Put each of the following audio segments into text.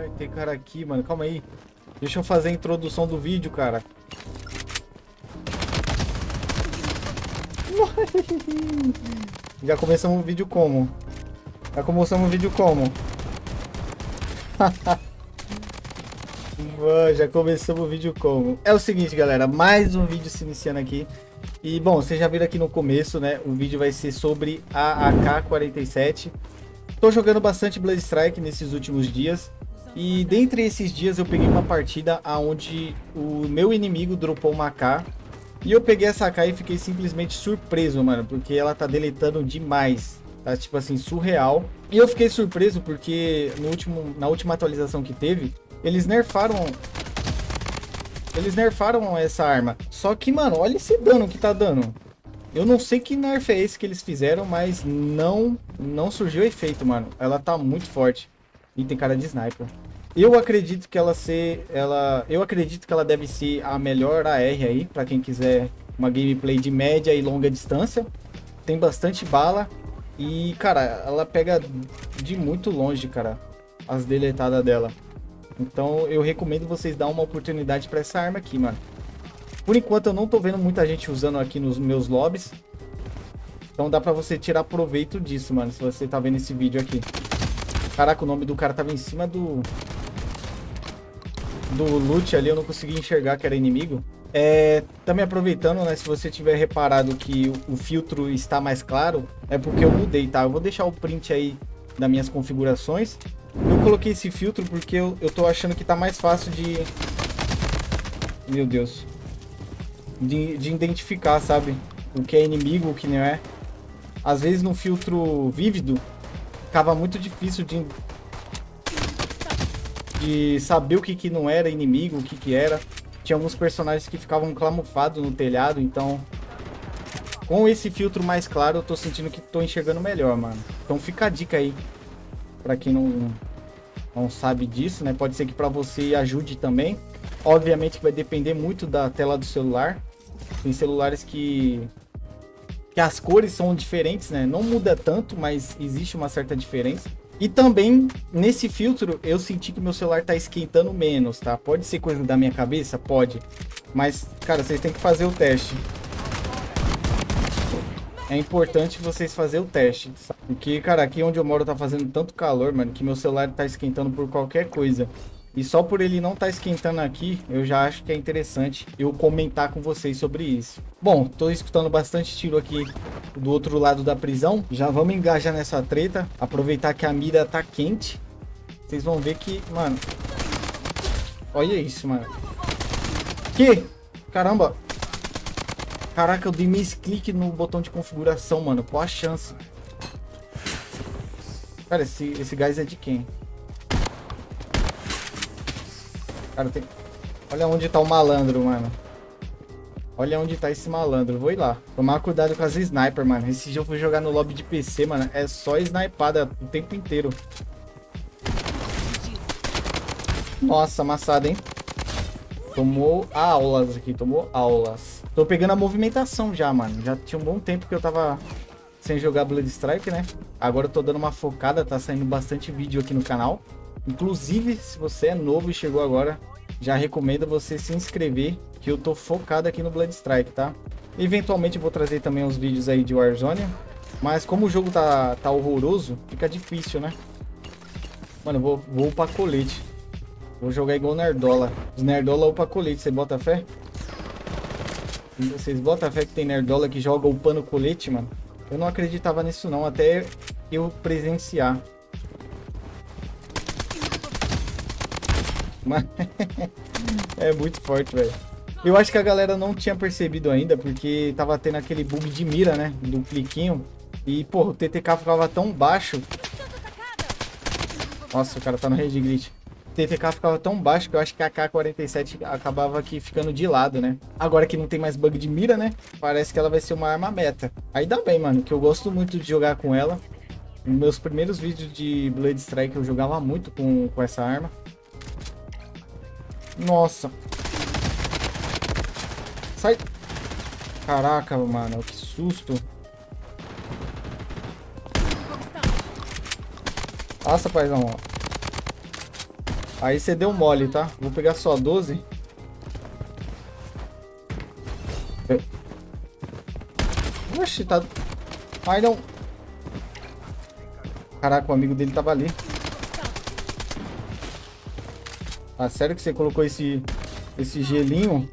Ai, tem cara aqui, mano. Calma aí. Deixa eu fazer a introdução do vídeo, cara. Já começamos o vídeo como? Já começamos o vídeo como? Mano, já começamos o vídeo como? É o seguinte, galera. Mais um vídeo se iniciando aqui. E, bom, vocês já viram aqui no começo, né? O vídeo vai ser sobre a AK-47. Tô jogando bastante Blood Strike nesses últimos dias. E dentre esses dias eu peguei uma partida onde o meu inimigo dropou uma AK. E eu peguei essa AK e fiquei simplesmente surpreso, mano. Porque ela tá deletando demais. Tá tipo assim, surreal. E eu fiquei surpreso porque no último, na última atualização que teve, eles nerfaram eles nerfaram essa arma. Só que, mano, olha esse dano que tá dando. Eu não sei que nerf é esse que eles fizeram, mas não não surgiu efeito, mano. Ela tá muito forte. E tem cara de sniper. Eu acredito que ela ser, ela, eu acredito que ela deve ser a melhor AR aí para quem quiser uma gameplay de média e longa distância. Tem bastante bala e, cara, ela pega de muito longe, cara, as deletadas dela. Então eu recomendo vocês dar uma oportunidade para essa arma aqui, mano. Por enquanto eu não tô vendo muita gente usando aqui nos meus lobbies. Então dá pra você tirar proveito disso, mano, se você tá vendo esse vídeo aqui. Caraca, o nome do cara tava em cima do... Do loot ali, eu não consegui enxergar que era inimigo. É, também aproveitando, né, se você tiver reparado que o, o filtro está mais claro, é porque eu mudei, tá? Eu vou deixar o print aí das minhas configurações. Eu coloquei esse filtro porque eu, eu tô achando que tá mais fácil de... Meu Deus. De, de identificar, sabe? O que é inimigo, o que não é. Às vezes no filtro vívido, ficava muito difícil de... De saber o que, que não era inimigo, o que, que era. Tinha alguns personagens que ficavam camuflados no telhado, então... Com esse filtro mais claro, eu tô sentindo que tô enxergando melhor, mano. Então fica a dica aí para quem não, não sabe disso, né? Pode ser que para você ajude também. Obviamente que vai depender muito da tela do celular. Tem celulares que que as cores são diferentes, né? Não muda tanto, mas existe uma certa diferença. E também, nesse filtro, eu senti que meu celular tá esquentando menos, tá? Pode ser coisa da minha cabeça? Pode. Mas, cara, vocês têm que fazer o teste é importante vocês fazerem o teste. Porque, cara, aqui onde eu moro tá fazendo tanto calor, mano, que meu celular tá esquentando por qualquer coisa. E só por ele não tá esquentando aqui, eu já acho que é interessante eu comentar com vocês sobre isso. Bom, tô escutando bastante tiro aqui do outro lado da prisão. Já vamos engajar nessa treta. Aproveitar que a mira tá quente. Vocês vão ver que, mano... Olha isso, mano. Que? Caramba. Caraca, eu dei misclick no botão de configuração, mano. Qual a chance? Cara, esse, esse gás é de quem? Cara, tem... Olha onde tá o malandro, mano. Olha onde tá esse malandro. Vou ir lá. Tomar cuidado com as sniper, mano. Esse dia eu fui jogar no lobby de PC, mano. É só snipada o tempo inteiro. Nossa, amassado, hein? Tomou aulas aqui. Tomou aulas. Tô pegando a movimentação já, mano. Já tinha um bom tempo que eu tava sem jogar Blood Strike, né? Agora eu tô dando uma focada, tá saindo bastante vídeo aqui no canal. Inclusive, se você é novo e chegou agora, já recomendo você se inscrever, que eu tô focado aqui no Blood Strike, tá? Eventualmente eu vou trazer também uns vídeos aí de Warzone, mas como o jogo tá, tá horroroso, fica difícil, né? Mano, vou, vou upar colete. Vou jogar igual Nerdola. Os Nerdola upa colete, você bota fé? Vocês botam fé que tem nerdola que joga o pano colete, mano? Eu não acreditava nisso não, até eu presenciar. Mas... é muito forte, velho. Eu acho que a galera não tinha percebido ainda, porque tava tendo aquele bug de mira, né? Do cliquinho. E, pô, o TTK ficava tão baixo. Nossa, o cara tá no Red Glitch. TTK ficava tão baixo que eu acho que a K-47 acabava aqui ficando de lado, né? Agora que não tem mais bug de mira, né? Parece que ela vai ser uma arma meta. Aí dá bem, mano, que eu gosto muito de jogar com ela. Nos meus primeiros vídeos de Blade Strike eu jogava muito com, com essa arma. Nossa. Sai. Caraca, mano, que susto. Nossa, paizão, ó. Aí você deu mole, tá? Vou pegar só 12. Oxi, tá... Ai, não. Caraca, o amigo dele tava ali. Ah, sério que você colocou esse, esse gelinho?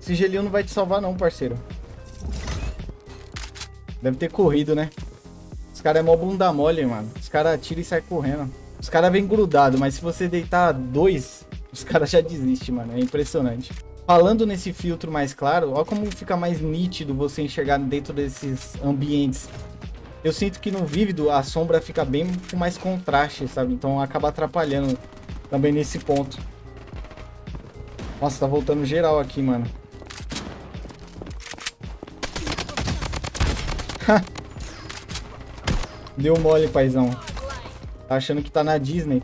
Esse gelinho não vai te salvar não, parceiro. Deve ter corrido, né? Os caras é mó bunda mole, mano. Os caras atiram e saem correndo. Os caras vêm grudados, mas se você deitar dois, os caras já desistem, mano. É impressionante. Falando nesse filtro mais claro, olha como fica mais nítido você enxergar dentro desses ambientes. Eu sinto que no vívido a sombra fica bem com mais contraste, sabe? Então acaba atrapalhando também nesse ponto. Nossa, tá voltando geral aqui, mano. Deu mole, paizão. Tá achando que tá na Disney.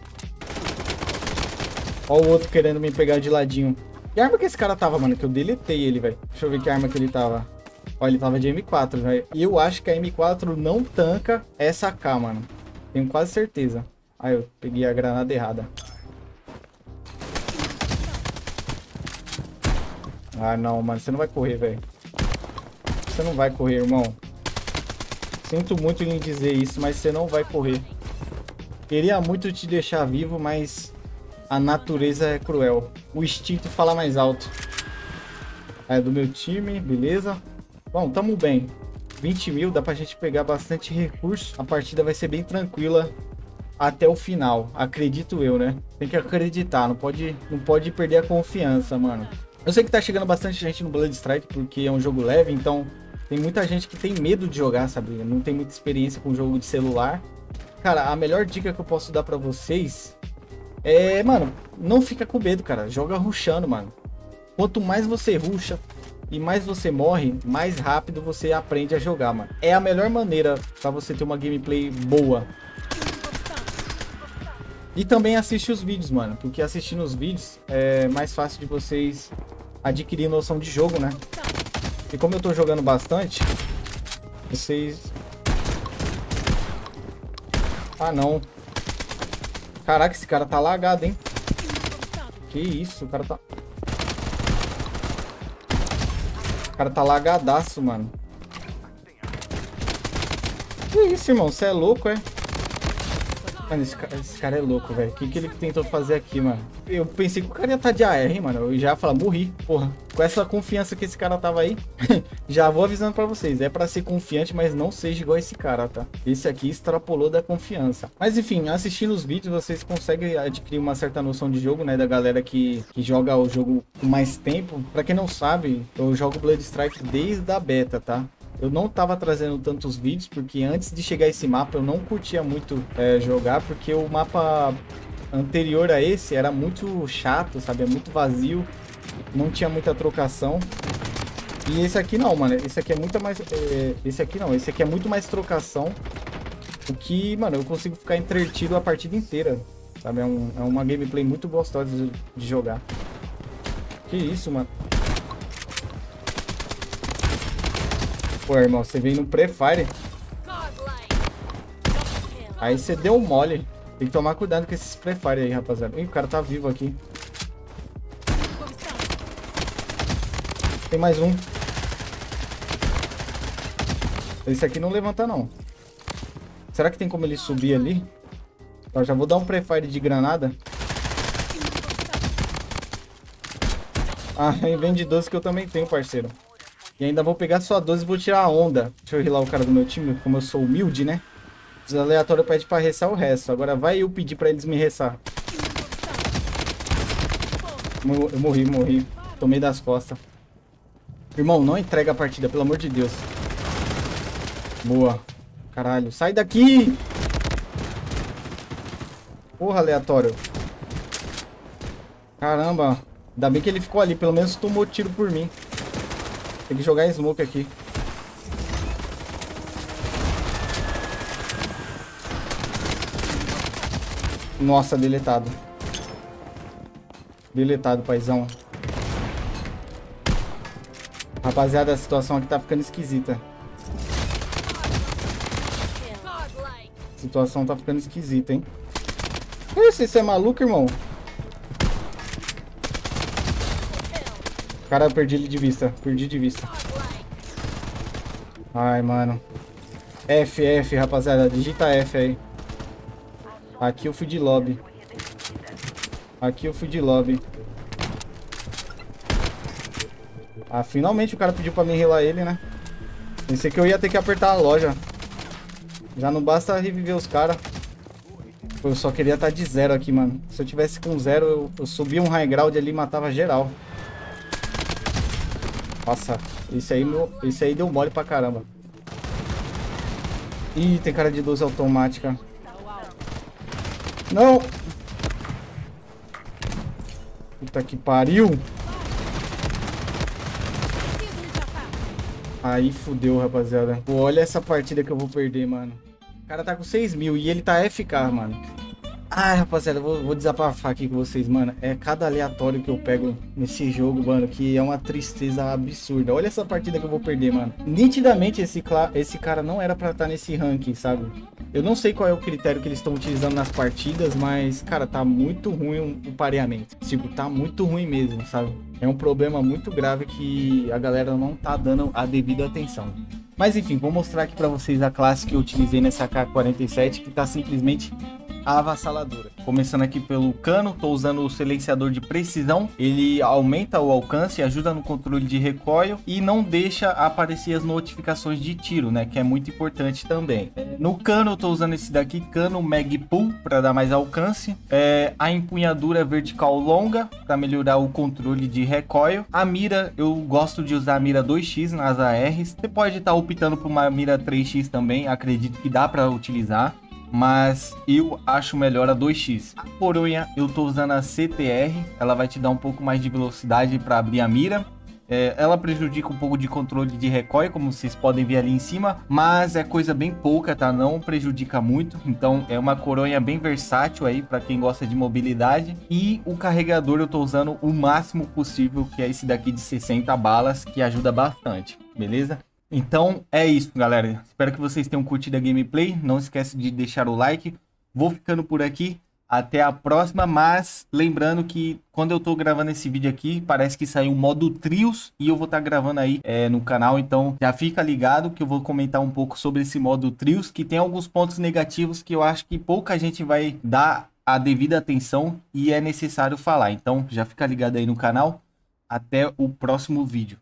Ó o outro querendo me pegar de ladinho. Que arma que esse cara tava, mano? Que eu deletei ele, velho. Deixa eu ver que arma que ele tava. Ó, ele tava de M4, velho. E eu acho que a M4 não tanca essa AK, mano. Tenho quase certeza. Aí eu peguei a granada errada. Ah, não, mano. Você não vai correr, velho. Você não vai correr, irmão. Sinto muito em dizer isso, mas você não vai correr. Queria muito te deixar vivo, mas a natureza é cruel. O instinto fala mais alto. É do meu time, beleza. Bom, tamo bem. 20 mil, dá pra gente pegar bastante recurso. A partida vai ser bem tranquila até o final. Acredito eu, né? Tem que acreditar, não pode, não pode perder a confiança, mano. Eu sei que tá chegando bastante gente no Blood Strike porque é um jogo leve, então tem muita gente que tem medo de jogar, sabe? Não tem muita experiência com jogo de celular. Cara, a melhor dica que eu posso dar pra vocês é, mano, não fica com medo, cara. Joga rushando, mano. Quanto mais você rusha e mais você morre, mais rápido você aprende a jogar, mano. É a melhor maneira pra você ter uma gameplay boa. E também assiste os vídeos, mano. Porque assistindo os vídeos é mais fácil de vocês adquirir noção de jogo, né? E como eu tô jogando bastante, vocês... Ah, não. Caraca, esse cara tá lagado, hein? Que isso, o cara tá... O cara tá lagadaço, mano. Que isso, irmão? Você é louco, é? Mano, esse cara, esse cara é louco, velho. O que, que ele tentou fazer aqui, mano? Eu pensei que o cara ia estar tá de AR, mano. Eu já ia falar, morri, porra. Com essa confiança que esse cara tava aí, já vou avisando pra vocês. É pra ser confiante, mas não seja igual esse cara, tá? Esse aqui extrapolou da confiança. Mas enfim, assistindo os vídeos, vocês conseguem adquirir uma certa noção de jogo, né? Da galera que, que joga o jogo com mais tempo. Pra quem não sabe, eu jogo Blood Strike desde a beta, tá? Eu não tava trazendo tantos vídeos, porque antes de chegar esse mapa eu não curtia muito é, jogar, porque o mapa anterior a esse era muito chato, sabe? É muito vazio, não tinha muita trocação. E esse aqui não, mano. Esse aqui é muito mais... É, esse aqui não, esse aqui é muito mais trocação. O que, mano, eu consigo ficar entretido a partida inteira, sabe? É, um, é uma gameplay muito gostosa de, de jogar. Que isso, mano. Pô, irmão, você veio no pré-fire. Aí você deu mole. Tem que tomar cuidado com esses pré-fire aí, rapaziada. Ih, o cara tá vivo aqui. Tem mais um. Esse aqui não levanta, não. Será que tem como ele subir ali? Então, já vou dar um pré-fire de granada. Ah, vem de 12 que eu também tenho, parceiro. E ainda vou pegar só 12 e vou tirar a onda. Deixa eu rilar o cara do meu time, como eu sou humilde, né? Os aleatórios pedem pra ressar o resto. Agora vai eu pedir pra eles me ressar. Eu morri, morri. Tomei das costas. Irmão, não entrega a partida, pelo amor de Deus. Boa. Caralho, sai daqui! Porra, aleatório. Caramba. Ainda bem que ele ficou ali, pelo menos tomou tiro por mim. Tem que jogar smoke aqui. Nossa, deletado. Deletado, paizão. Rapaziada, a situação aqui tá ficando esquisita. A situação tá ficando esquisita, hein? Isso, você é maluco, irmão? Cara, eu perdi ele de vista. Perdi de vista. Ai, mano. F, F, rapaziada. Digita F aí. Aqui eu fui de lobby. Aqui eu fui de lobby. Ah, finalmente o cara pediu pra mim relar ele, né? Pensei que eu ia ter que apertar a loja. Já não basta reviver os caras. Eu só queria estar tá de zero aqui, mano. Se eu tivesse com zero, eu, eu subia um high ground ali e matava geral. Nossa, esse aí, meu, esse aí deu mole pra caramba. Ih, tem cara de 12 automática. Não! Puta que pariu! Aí fudeu, rapaziada. Pô, olha essa partida que eu vou perder, mano. O cara tá com 6 mil e ele tá FK, mano. Ai, rapaziada, vou, vou desabafar aqui com vocês, mano. É cada aleatório que eu pego nesse jogo, mano, que é uma tristeza absurda. Olha essa partida que eu vou perder, mano. Nitidamente, esse, esse cara não era pra estar tá nesse ranking, sabe? Eu não sei qual é o critério que eles estão utilizando nas partidas, mas, cara, tá muito ruim o pareamento. Tipo, tá muito ruim mesmo, sabe? É um problema muito grave que a galera não tá dando a devida atenção. Mas enfim, vou mostrar aqui pra vocês a classe que eu utilizei nessa K47, que tá simplesmente avassaladora. Começando aqui pelo cano, estou usando o silenciador de precisão. Ele aumenta o alcance, ajuda no controle de recoil e não deixa aparecer as notificações de tiro, né? Que é muito importante também. No cano, estou usando esse daqui, cano Magpul, para dar mais alcance. É, a empunhadura vertical longa, para melhorar o controle de recoil. A mira, eu gosto de usar a mira 2x nas ARs. Você pode estar tá optando por uma mira 3x também, acredito que dá para utilizar mas eu acho melhor a 2x. A coronha eu tô usando a CTR, ela vai te dar um pouco mais de velocidade para abrir a mira. É, ela prejudica um pouco de controle de recoil, como vocês podem ver ali em cima, mas é coisa bem pouca, tá? Não prejudica muito, então é uma coronha bem versátil aí para quem gosta de mobilidade. E o carregador eu tô usando o máximo possível, que é esse daqui de 60 balas, que ajuda bastante, beleza? Então é isso, galera. Espero que vocês tenham curtido a gameplay. Não esquece de deixar o like. Vou ficando por aqui. Até a próxima, mas lembrando que quando eu tô gravando esse vídeo aqui, parece que saiu o modo trios e eu vou estar tá gravando aí é, no canal, então já fica ligado que eu vou comentar um pouco sobre esse modo trios, que tem alguns pontos negativos que eu acho que pouca gente vai dar a devida atenção e é necessário falar. Então já fica ligado aí no canal. Até o próximo vídeo.